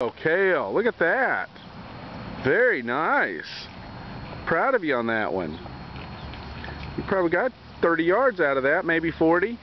Oh, Kale, look at that. Very nice. Proud of you on that one. You probably got 30 yards out of that, maybe 40.